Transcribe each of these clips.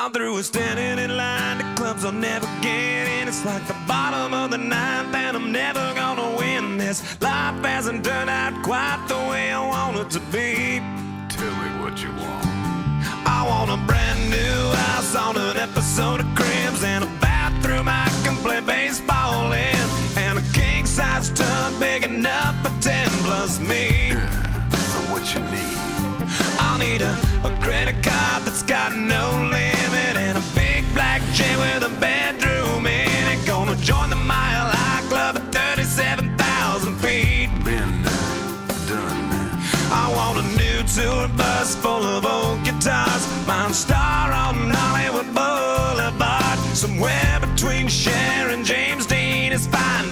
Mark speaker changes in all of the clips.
Speaker 1: Gone through a standing in line to clubs I'll never get in. It's like the bottom of the ninth, and I'm never gonna win this. Life hasn't turned out quite the way I want it to be.
Speaker 2: Tell me what you want.
Speaker 1: I want a brand new house on an episode of Cribs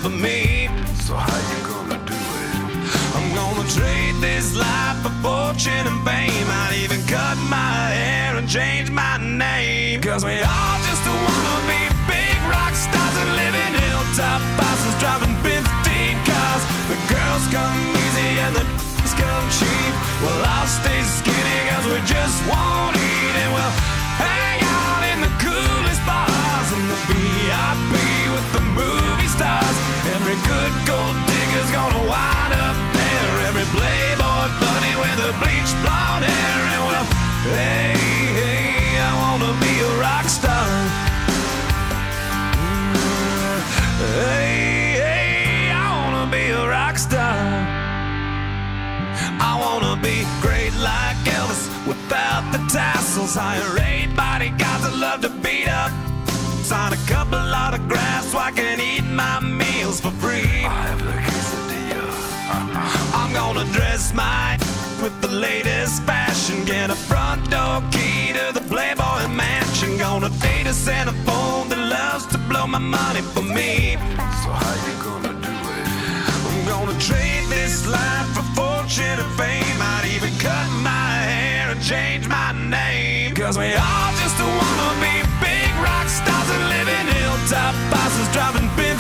Speaker 1: for me.
Speaker 2: So how you gonna do it?
Speaker 1: I'm gonna trade this life for fortune and fame. I'd even cut my hair and change my name. Cause we all just wanna be big rock stars and live in hilltop houses driving 15 cars. The girls come easy and the come cheap. Well, I'll stay skinny cause we just won't tassels. Hire eight bodyguards that love to beat up. Sign a couple autographs so I can eat my meals for free.
Speaker 2: I have the quesadilla.
Speaker 1: Uh, I'm gonna dress my with the latest fashion. Get a front door key to the Playboy mansion. Gonna date a Santa phone that loves to blow my money for me.
Speaker 2: So how you gonna
Speaker 1: Cause we all just wanna be big rock stars and live in hilltop houses driving 15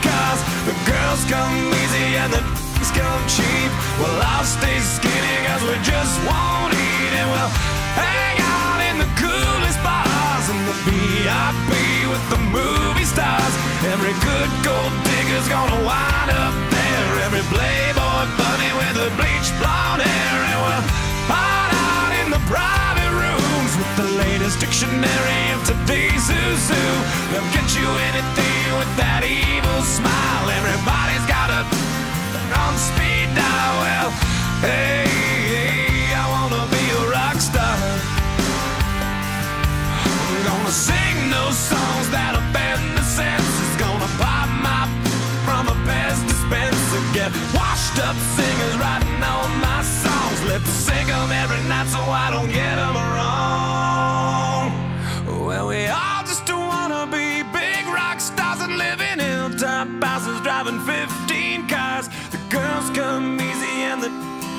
Speaker 1: cars. The girls come easy and the d***s come cheap. Well, I'll stay skinny cause we just won't eat and we'll hang out in the coolest bars in the VIP with the movie stars. Every good gold digger's gonna wind up there. Every playboy bunny with a bleached blonde dictionary of today's zoo. They'll get you anything with that evil smile. Everybody's got a on speed dial. Well, hey, hey, I wanna be a rock star. I'm gonna sing those songs that offend the senses. Gonna pop my from a Pez dispenser. Get washed up singers writing all my songs. Lip sync 'em every night so I don't get 'em wrong. Driving 15 cars. The girls come easy and the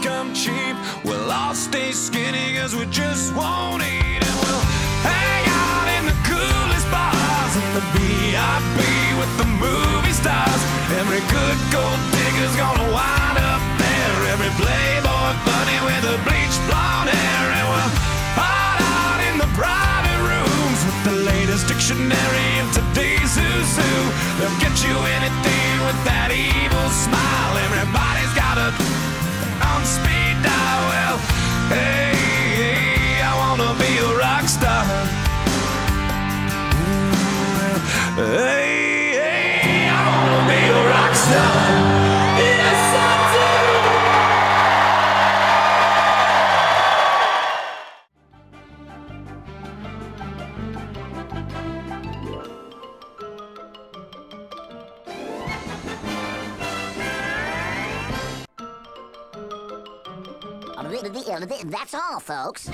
Speaker 1: come cheap. We'll all stay skinny cause we just won't eat and we'll hang out in the coolest bars in the VIP with the movie stars. Every good gold digger's gonna wind up there. Every playboy bunny with a bleached blonde hair and we'll hide out in the private rooms with the latest dictionary of today's zoo. They'll get you anything with that evil smile. Everybody's
Speaker 3: That's all, folks.